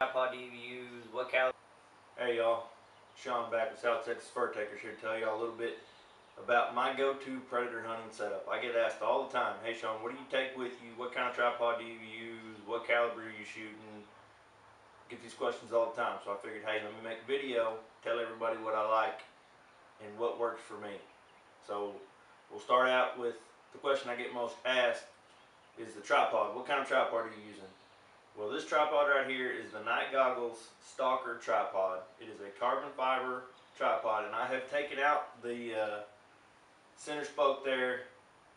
tripod do you use? What caliber? Hey y'all, Sean back with South Texas Fur Takers here to tell y'all a little bit about my go-to predator hunting setup. I get asked all the time, hey Sean, what do you take with you? What kind of tripod do you use? What caliber are you shooting? Get these questions all the time, so I figured, hey, let me make a video, tell everybody what I like and what works for me. So we'll start out with the question I get most asked is the tripod. What kind of tripod are you using? Well, this tripod right here is the Night Goggles Stalker tripod. It is a carbon fiber tripod, and I have taken out the uh, center spoke there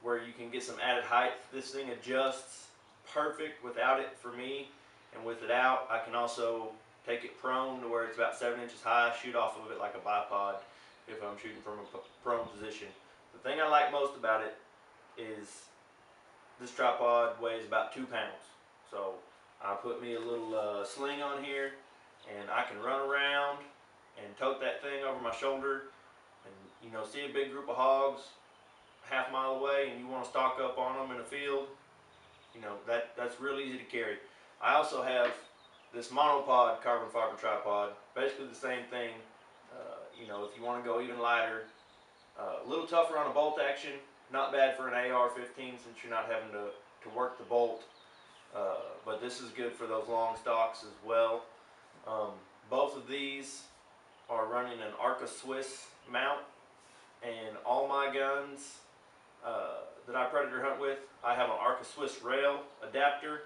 where you can get some added height. This thing adjusts perfect without it for me, and with it out, I can also take it prone to where it's about seven inches high, shoot off of it like a bipod if I'm shooting from a prone position. The thing I like most about it is this tripod weighs about two pounds. So I put me a little uh, sling on here and I can run around and tote that thing over my shoulder and you know see a big group of hogs half mile away and you want to stock up on them in a field you know that that's real easy to carry. I also have this monopod carbon fiber tripod basically the same thing uh, you know if you want to go even lighter uh, a little tougher on a bolt action not bad for an AR-15 since you're not having to, to work the bolt uh, but this is good for those long stocks as well. Um, both of these are running an Arca Swiss mount and all my guns uh, that I predator hunt with, I have an Arca Swiss rail adapter.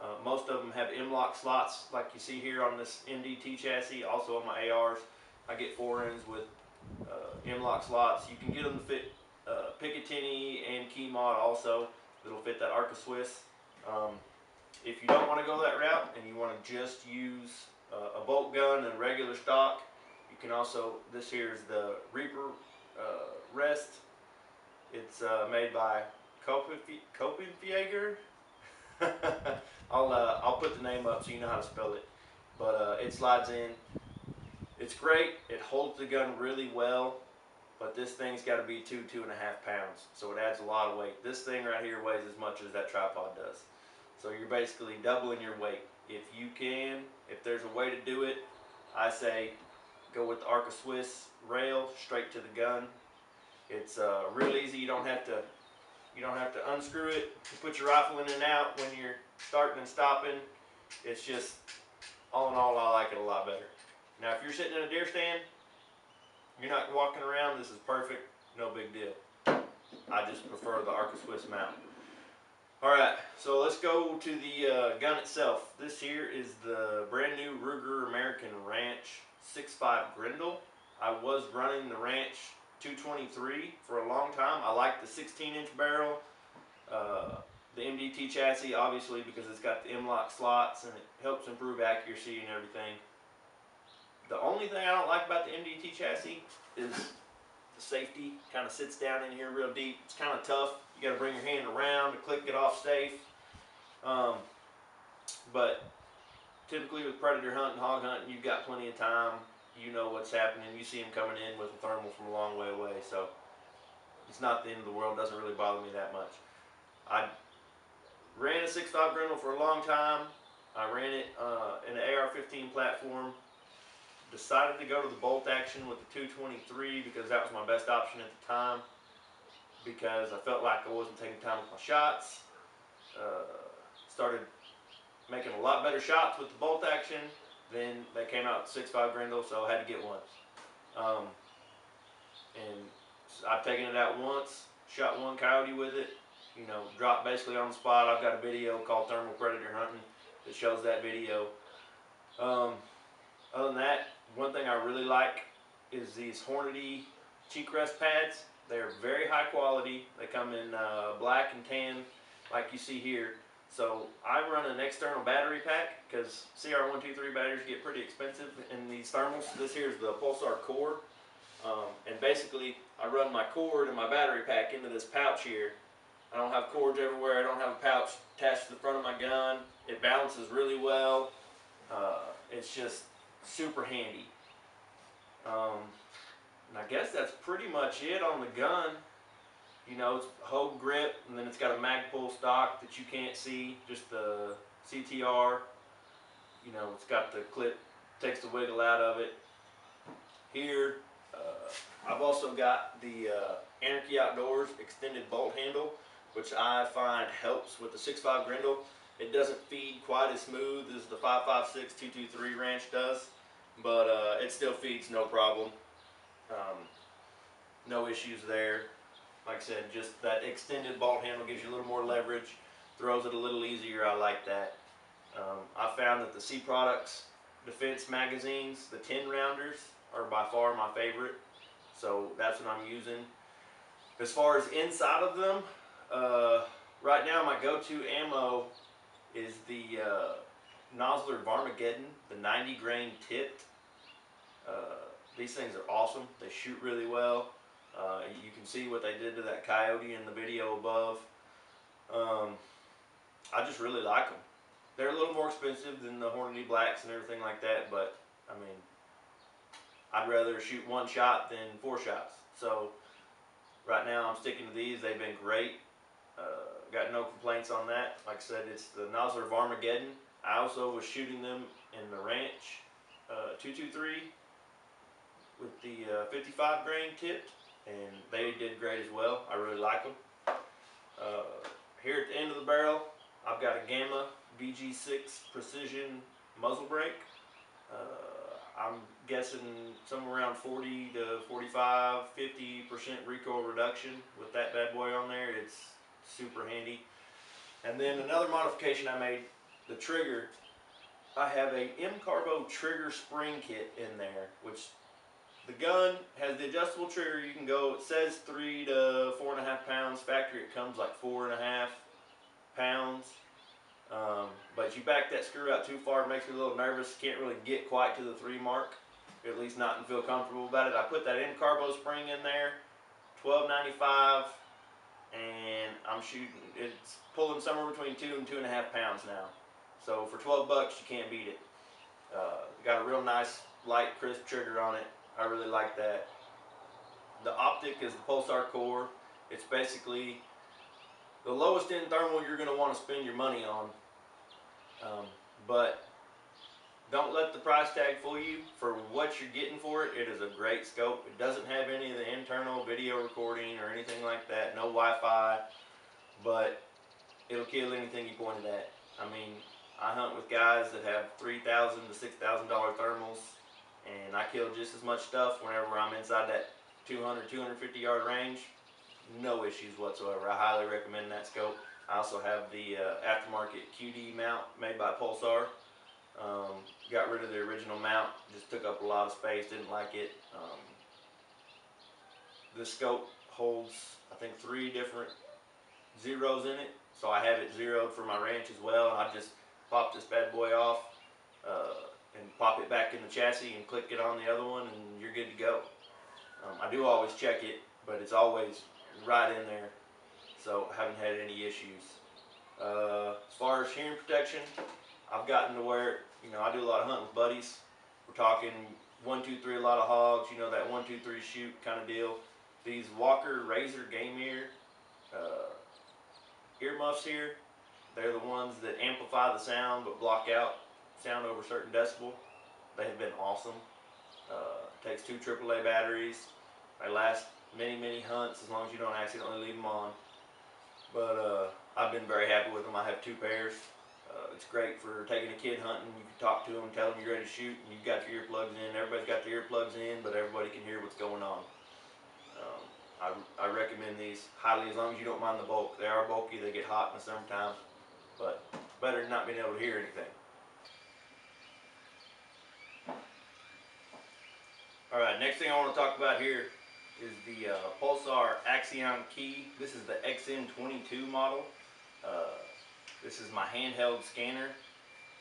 Uh, most of them have M-LOK slots like you see here on this MDT chassis, also on my ARs. I get fore ends with uh, M-LOK slots. You can get them to fit uh, Picatinny and Key Mod also. It'll fit that Arca Swiss. Um, if you don't want to go that route and you want to just use uh, a bolt gun and regular stock, you can also, this here is the Reaper uh, Rest. It's uh, made by Koppenfeger. I'll, uh, I'll put the name up so you know how to spell it. But uh, it slides in. It's great. It holds the gun really well. But this thing's got to be two, two and a half pounds. So it adds a lot of weight. This thing right here weighs as much as that tripod does. So you're basically doubling your weight. If you can, if there's a way to do it, I say go with the Arca Swiss rail straight to the gun. It's uh, real easy. You don't have to you don't have to unscrew it to put your rifle in and out when you're starting and stopping. It's just all in all, I like it a lot better. Now, if you're sitting in a deer stand, you're not walking around. This is perfect. No big deal. I just prefer the Arca Swiss mount. Alright, so let's go to the uh, gun itself. This here is the brand new Ruger American Ranch 6.5 Grendel. I was running the Ranch 223 for a long time. I like the 16 inch barrel, uh, the MDT chassis obviously because it's got the M-LOK slots and it helps improve accuracy and everything. The only thing I don't like about the MDT chassis is the safety kind of sits down in here real deep. It's kind of tough you got to bring your hand around to click it off safe. Um, but typically with predator hunting, hog hunting, you've got plenty of time. You know what's happening. You see them coming in with a thermal from a long way away. So it's not the end of the world. It doesn't really bother me that much. I ran a 6.5 Grendel for a long time. I ran it uh, in an AR-15 platform. Decided to go to the bolt action with the 223 because that was my best option at the time because I felt like I wasn't taking time with my shots. Uh, started making a lot better shots with the bolt action. Then they came out 6.5 Grendel, so I had to get one. Um, and I've taken it out once, shot one coyote with it, you know, dropped basically on the spot. I've got a video called Thermal Predator Hunting that shows that video. Um, other than that, one thing I really like is these Hornady cheek rest pads. They're very high quality. They come in uh, black and tan like you see here. So I run an external battery pack because CR123 batteries get pretty expensive in these thermals. This here is the Pulsar core. Um, and basically I run my cord and my battery pack into this pouch here. I don't have cords everywhere. I don't have a pouch attached to the front of my gun. It balances really well. Uh, it's just super handy. Um, and I guess that's pretty much it on the gun. You know, it's Hogue grip, and then it's got a Magpul stock that you can't see, just the CTR. you know, it's got the clip, takes the wiggle out of it. Here, uh, I've also got the uh, Anarchy Outdoors extended bolt handle, which I find helps with the 6.5 Grendel. It doesn't feed quite as smooth as the 5.56 223 Ranch does, but uh, it still feeds no problem. Um, no issues there. Like I said, just that extended bolt handle gives you a little more leverage, throws it a little easier. I like that. Um, I found that the C Products defense magazines, the 10 rounders, are by far my favorite. So that's what I'm using. As far as inside of them, uh, right now my go-to ammo is the uh, Nosler Varmageddon, the 90 grain tipped. Uh, these things are awesome. They shoot really well. Uh, you can see what they did to that coyote in the video above. Um, I just really like them. They're a little more expensive than the Hornady Blacks and everything like that, but I mean, I'd rather shoot one shot than four shots. So right now I'm sticking to these. They've been great. Uh, got no complaints on that. Like I said, it's the Nosler Varmageddon. I also was shooting them in the Ranch uh, 223 with the uh, 55 grain tipped, and they did great as well. I really like them. Uh, here at the end of the barrel, I've got a Gamma BG6 Precision muzzle brake. Uh, I'm guessing somewhere around 40 to 45, 50 percent recoil reduction with that bad boy on there. It's super handy. And then another modification I made, the trigger. I have a M Carbo trigger spring kit in there, which the gun has the adjustable trigger. You can go. It says three to four and a half pounds. Factory it comes like four and a half pounds. Um, but you back that screw out too far, it makes me a little nervous. Can't really get quite to the three mark, at least not and feel comfortable about it. I put that M-Carbo spring in there, twelve ninety five, and I'm shooting. It's pulling somewhere between two and two and a half pounds now. So for twelve bucks, you can't beat it. Uh, got a real nice light, crisp trigger on it. I really like that. The optic is the Pulsar core. It's basically the lowest end thermal you're going to want to spend your money on. Um, but don't let the price tag fool you. For what you're getting for it, it is a great scope. It doesn't have any of the internal video recording or anything like that. No Wi-Fi, but it'll kill anything you point it at. I mean, I hunt with guys that have 3,000 to six thousand dollar thermals, and I kill just as much stuff whenever I'm inside that 200, 250 yard range no issues whatsoever. I highly recommend that scope. I also have the uh, aftermarket QD mount made by Pulsar. Um, got rid of the original mount, just took up a lot of space, didn't like it. Um, the scope holds, I think, three different zeros in it, so I have it zeroed for my ranch as well. I just pop this bad boy off uh, and pop it back in the chassis and click it on the other one, and you're good to go. Um, I do always check it, but it's always right in there, so I haven't had any issues. Uh, as far as hearing protection, I've gotten to where you know I do a lot of hunting with buddies. We're talking one, two, three, a lot of hogs. You know that one, two, three shoot kind of deal. These Walker Razor Game Ear uh, earmuffs here, they're the ones that amplify the sound but block out sound over certain decibel. They have been awesome. Uh, takes two AAA batteries. They last many, many hunts as long as you don't accidentally leave them on. But uh, I've been very happy with them. I have two pairs. Uh, it's great for taking a kid hunting. You can talk to them, tell them you're ready to shoot, and you've got your earplugs in. Everybody's got their earplugs in, but everybody can hear what's going on. Um, I, I recommend these highly as long as you don't mind the bulk. They are bulky, they get hot in the summertime, but better than not being able to hear anything. Alright, next thing I want to talk about here is the uh, Pulsar Axion Key. This is the XM22 model. Uh, this is my handheld scanner.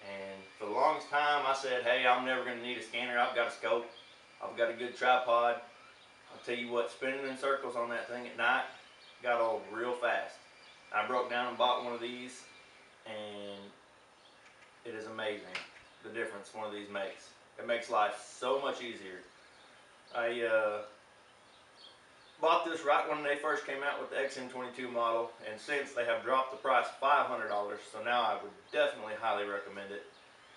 And for the longest time I said, hey, I'm never going to need a scanner. I've got a scope. I've got a good tripod. I'll tell you what, spinning in circles on that thing at night got old real fast. I broke down and bought one of these and it is amazing the difference one of these makes. It makes life so much easier. I uh, bought this right when they first came out with the XM22 model, and since they have dropped the price $500, so now I would definitely highly recommend it.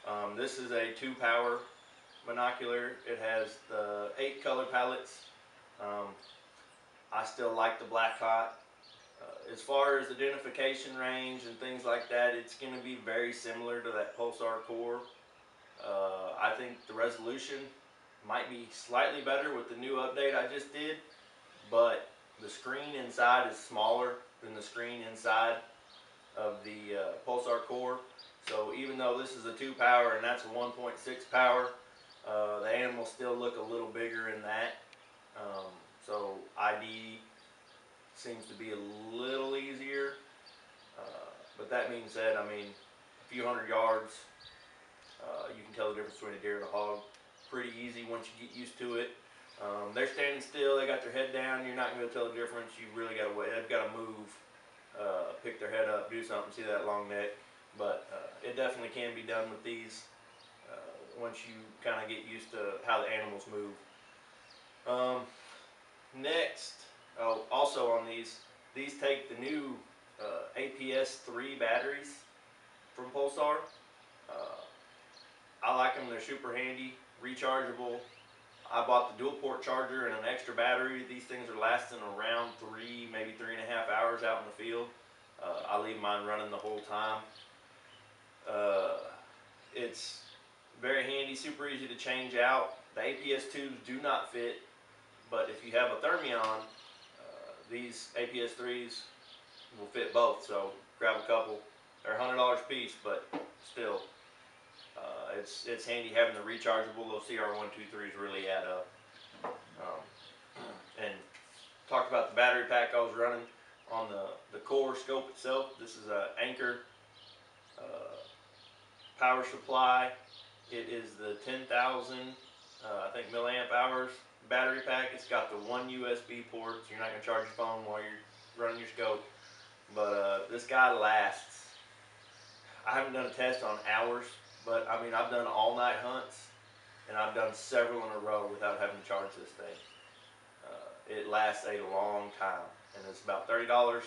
Um, this is a two power binocular. It has the eight color palettes. Um, I still like the black hot. Uh, as far as identification range and things like that, it's going to be very similar to that Pulsar Core. Uh, I think the resolution might be slightly better with the new update I just did, but the screen inside is smaller than the screen inside of the uh, Pulsar Core. So even though this is a 2 power and that's a 1.6 power, uh, the animals still look a little bigger in that. Um, so ID seems to be a little easier. Uh, but that being said, I mean, a few hundred yards, uh, you can tell the difference between a deer and a hog pretty easy once you get used to it. Um, they're standing still, they got their head down, you're not going to tell the difference. You really got to wait, they've got to move, uh, pick their head up, do something, see that long neck. But uh, it definitely can be done with these uh, once you kind of get used to how the animals move. Um, next, oh, also on these, these take the new uh, APS 3 batteries from Pulsar. Uh, I like them, they're super handy, rechargeable. I bought the dual port charger and an extra battery. These things are lasting around three, maybe three and a half hours out in the field. Uh, I leave mine running the whole time. Uh, it's very handy, super easy to change out. The APS tubes do not fit, but if you have a Thermion, uh, these APS 3s will fit both. So grab a couple. They're $100 a piece, but still, uh, it's it's handy having the rechargeable. Those CR123s really add up. Um, and talked about the battery pack I was running on the, the core scope itself. This is a Anker uh, power supply. It is the 10,000, uh, I think, milliamp hours battery pack. It's got the one USB port, so you're not going to charge your phone while you're running your scope. But uh, this guy lasts. I haven't done a test on hours, but I mean, I've done all night hunts, and I've done several in a row without having to charge this thing. Uh, it lasts a long time, and it's about $30.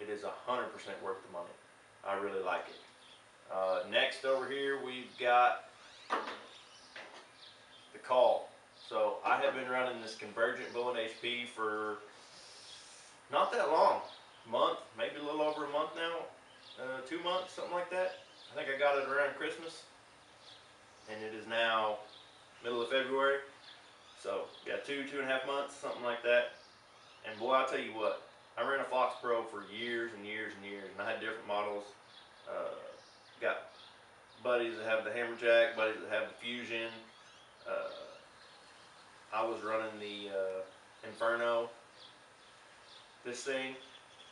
It is 100% worth the money. I really like it. Uh, next over here, we've got the call. So I have been running this Convergent Bullet HP for not that long, month, maybe a little over a month now, uh, two months, something like that. I think I got it around Christmas, and it is now middle of February. So yeah, two, two and a half months, something like that. And boy, I'll tell you what, I ran a Fox Pro for years and years and years, and I had different models. Uh, got buddies that have the Hammerjack, buddies that have the Fusion. Uh, I was running the uh, Inferno. This thing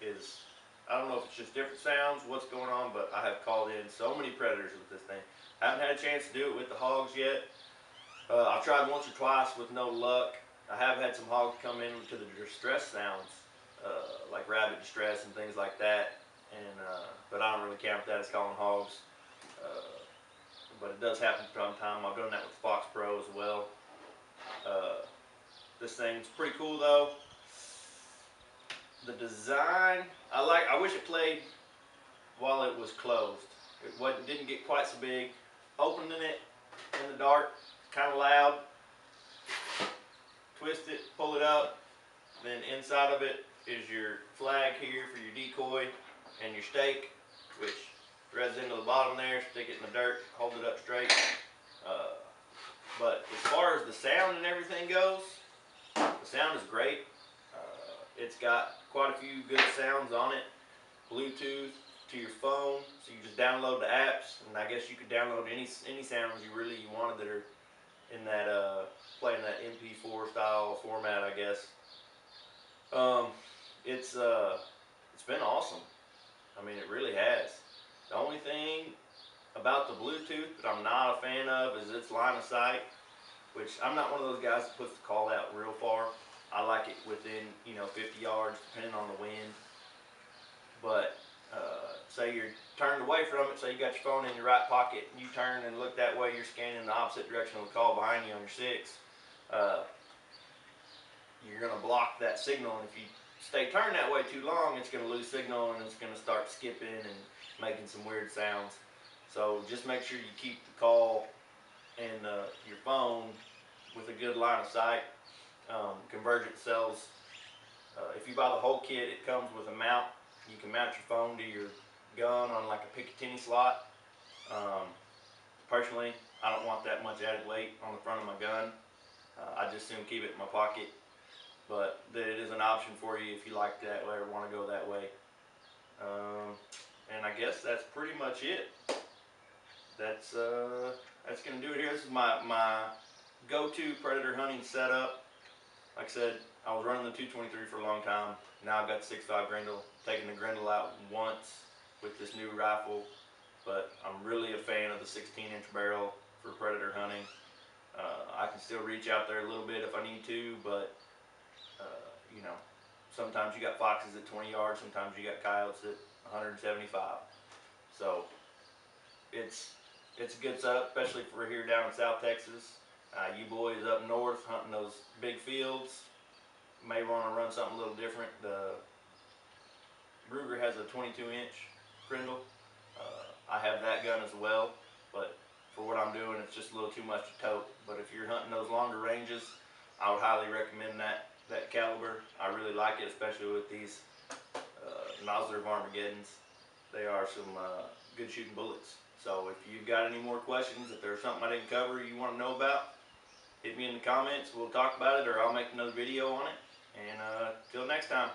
is, I don't know if it's just different sounds, what's going on, but I have called in so many predators with this thing. I haven't had a chance to do it with the hogs yet. Uh, I've tried once or twice with no luck. I have had some hogs come in to the distress sounds, uh, like rabbit distress and things like that. And uh, but I don't really count that as calling hogs. Uh, but it does happen from time. I've done that with Fox Pro as well. Uh, this thing's pretty cool though. The design, I like. I wish it played while it was closed. It wasn't, didn't get quite so big. Opening it in the dark, kind of loud. Twist it, pull it up. Then inside of it is your flag here for your decoy and your stake, which threads into the bottom there. Stick it in the dirt, hold it up straight. Uh, but as far as the sound and everything goes, the sound is great. It's got quite a few good sounds on it. Bluetooth to your phone, so you just download the apps, and I guess you could download any any sounds you really wanted that are in that uh, playing that MP4 style format, I guess. Um, it's uh, it's been awesome. I mean, it really has. The only thing about the Bluetooth that I'm not a fan of is its line of sight, which I'm not one of those guys that puts the call out real far. I like it within, you know, 50 yards, depending on the wind. But uh, say you're turned away from it, say you got your phone in your right pocket, and you turn and look that way, you're scanning the opposite direction of the call behind you on your six. Uh, you're going to block that signal, and if you stay turned that way too long, it's going to lose signal and it's going to start skipping and making some weird sounds. So just make sure you keep the call and uh, your phone with a good line of sight. Um, Convergent sells. Uh, if you buy the whole kit, it comes with a mount. You can mount your phone to your gun on like a Picatinny slot. Um, personally, I don't want that much added weight on the front of my gun. Uh, I just soon keep it in my pocket. But that it is an option for you if you like that way or want to go that way. Um, and I guess that's pretty much it. That's uh, that's gonna do it here. This is my my go-to predator hunting setup. Like I said, I was running the 223 for a long time. Now I've got the 6.5 Grendel. Taking the Grendel out once with this new rifle, but I'm really a fan of the 16 inch barrel for predator hunting. Uh, I can still reach out there a little bit if I need to, but uh, you know, sometimes you got foxes at 20 yards, sometimes you got coyotes at 175. So it's it's a good setup, especially for here down in South Texas. Uh, you boys up north hunting those big fields may want to run something a little different. The Ruger has a 22 inch Grendel. Uh, I have that gun as well, but for what I'm doing, it's just a little too much to tote. But if you're hunting those longer ranges, I would highly recommend that that caliber. I really like it, especially with these uh, Nosler Varmageddons. They are some uh, good shooting bullets. So if you've got any more questions, if there's something I didn't cover you want to know about, hit me in the comments. We'll talk about it, or I'll make another video on it. And uh, till next time.